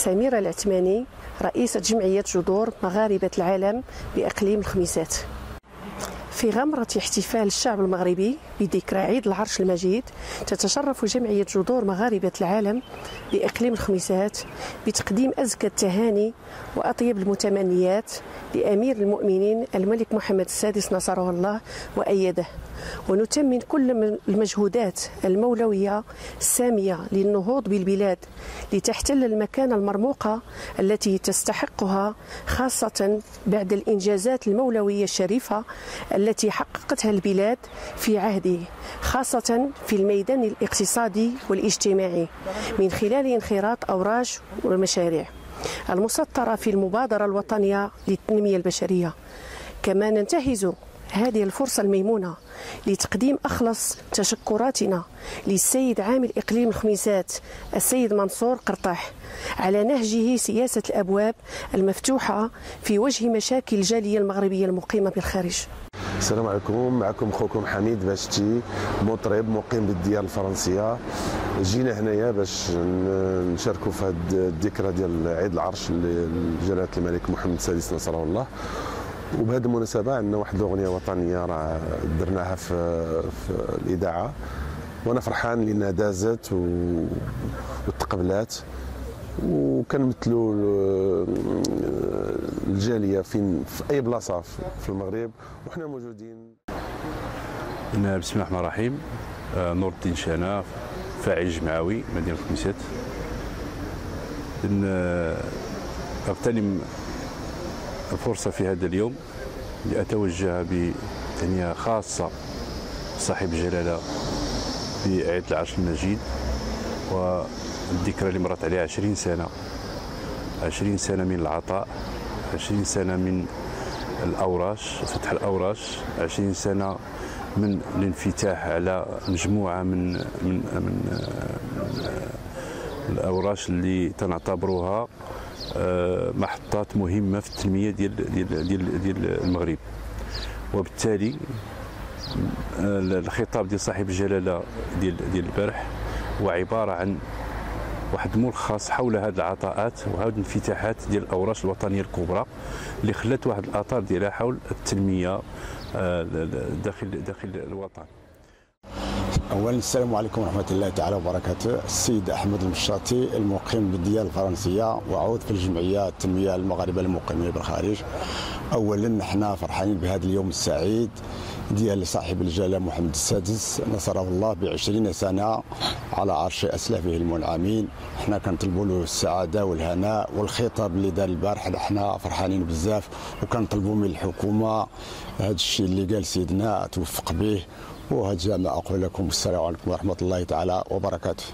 سميرة العثماني رئيسة جمعية جذور مغاربة العالم بإقليم الخميسات. في غمرة احتفال الشعب المغربي بذكرى عيد العرش المجيد تتشرف جمعية جذور مغاربة العالم بإقليم الخميسات بتقديم أزكى التهاني وأطيب المتمنيات لأمير المؤمنين الملك محمد السادس نصره الله وأيده. ونتمن كل المجهودات المولوية السامية للنهوض بالبلاد لتحتل المكانة المرموقة التي تستحقها خاصة بعد الإنجازات المولوية الشريفة التي حققتها البلاد في عهده خاصة في الميدان الاقتصادي والاجتماعي من خلال انخراط أوراش ومشاريع المسطرة في المبادرة الوطنية للتنمية البشرية. كما ننتهز هذه الفرصة الميمونة لتقديم أخلص تشكراتنا للسيد عامل إقليم الخميسات السيد منصور قرطاح على نهجه سياسة الأبواب المفتوحة في وجه مشاكل الجالية المغربية المقيمة بالخارج. السلام عليكم. معكم خوكم حميد باشتي مطرب مقيم بالديار الفرنسية. جينا هنايا باش نشاركوا في هذه الذكرى ديال عيد العرش لجلاله الملك محمد السادس نصره الله. وبهذه المناسبة عندنا واحد الأغنية وطنية راه درناها في, في الإذاعة. وأنا فرحان لأنها دازت وتقبلات. وكنمثلوا الجالية فين في أي بلاصة في المغرب وحنا موجودين. بسم الله الرحمن الرحيم. آه، نور الدين شانا فاعل جمعوي مدينة الخميسات أغتنم الفرصة في هذا اليوم لأتوجه بتهنئه خاصة صاحب الجلالة بعيد العرش المجيد والذكرى اللي مرت عليها 20 سنة. 20 سنة من العطاء 20 سنة من الأوراش فتح الأوراش 20 سنة من الانفتاح على مجموعة من من من, من الأوراش اللي تنعتبروها آه، محطات مهمة في التنمية ديال ديال ديال, ديال المغرب. وبالتالي آه، الخطاب ديال صاحب الجلالة ديال ديال البارح هو عبارة عن واحد الملخص حول هذه العطاءات وهذه الانفتاحات ديال الأوراش الوطنية الكبرى اللي خلات واحد الآثار ديالها حول التنمية آه، داخل داخل الوطن. اولا السلام عليكم ورحمة الله تعالى وبركاته. السيد أحمد المشاطي المقيم بالديار الفرنسية وعود في الجمعية التنمية المغاربة المقيمين بالخارج. اولا نحن فرحانين بهذا اليوم السعيد ديال صاحب الجلالة محمد السادس نصره الله ب 20 سنة على عرش أسلافه المنعمين. حنا كنطلبوا له السعادة والهناء والخطاب اللي دار البارح. حنا فرحانين بزاف وكنطلبوا من الحكومة هذا الشيء اللي قال سيدنا توفق به. وهذا ما أقول لكم. السلام عليكم ورحمة الله تعالى وبركاته.